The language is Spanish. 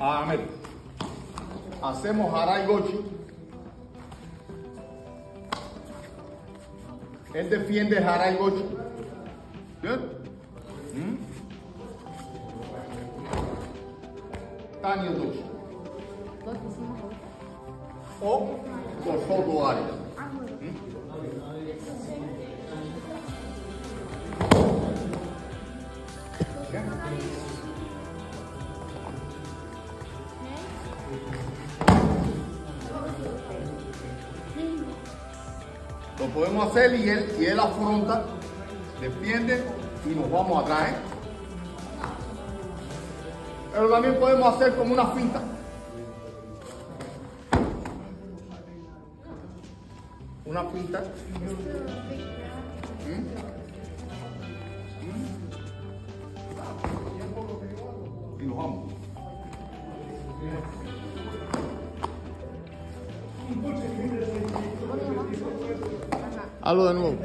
Ahmed. Hacemos Harai Gochi. Él defiende Harai Gochi. ¿Bien? ¿Mm? Tanya Gochi. O Gosodo Ari. Lo podemos hacer y él, y él afronta, defiende y nos vamos atrás. ¿eh? Pero también podemos hacer como una finta. Una finta. ¿Mm? ¿Mm? Y nos vamos. Hazlo de nuevo.